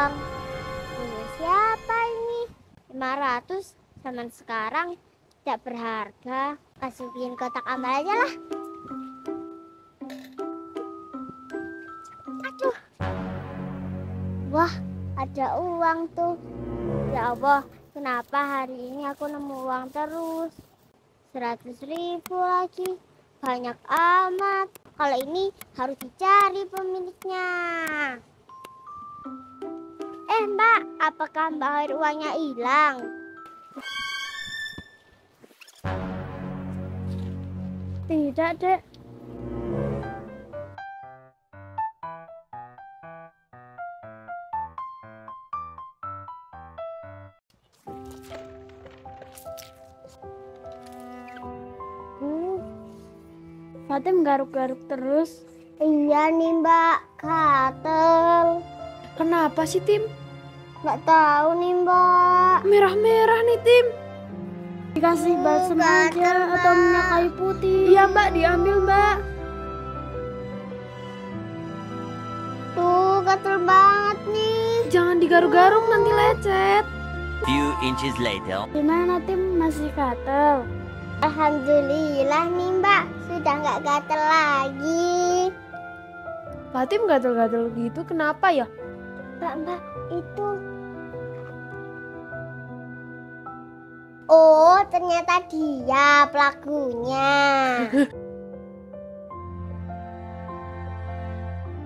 uang. Punya siapa ini? 500 zaman sekarang tidak berharga. Masukin kotak amal aja lah. Aduh. Wah, ada uang tuh. Ya Allah, kenapa hari ini aku nemu uang terus? 100 ribu lagi. Banyak amat. Kalau ini harus dicari pemiliknya. Eh mbak, apakah mbak Hair uangnya hilang? Tidak, Dek. Hmm. Fatim garuk-garuk terus. Iya nih mbak, gatel. Kenapa sih, Tim? Nggak tahu nih mbak. Merah-merah nih, Tim. Dikasih balsam aja atau minyak kayu putih. Iya, Mbak, diambil, Mbak. Tuh, gatel banget nih. Jangan digaruk-garuk nanti lecet. Few inches later. Gimana, Tim? Masih gatel? Alhamdulillah nih mbak, sudah nggak gatel lagi. Fatim gatel-gatel gitu kenapa ya? Mbak, mbak, itu. Oh, ternyata dia pelakunya.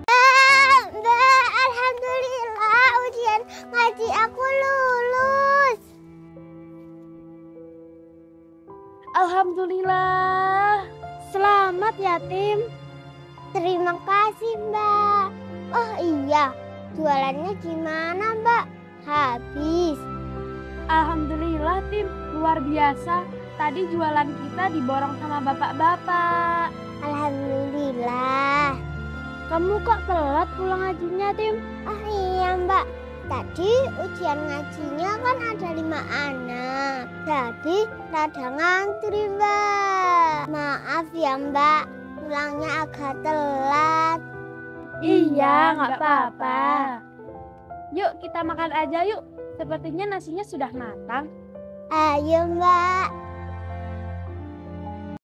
Mbak, mbak, Alhamdulillah ujian ngaji aku lulus. Alhamdulillah. Selamat ya, Tim. Terima kasih mbak. Jualannya gimana mbak? Habis. Alhamdulillah, Tim. Luar biasa. Tadi jualan kita diborong sama bapak-bapak. Alhamdulillah. Kamu kok telat pulang ngajinya, Tim? Oh iya mbak, tadi ujian ngajinya kan ada lima anak. Jadi rada ngantri mbak. Maaf ya mbak, pulangnya agak telat. Iya, nggak apa-apa. Yuk, kita makan aja yuk. Sepertinya nasinya sudah matang. Ayo mbak.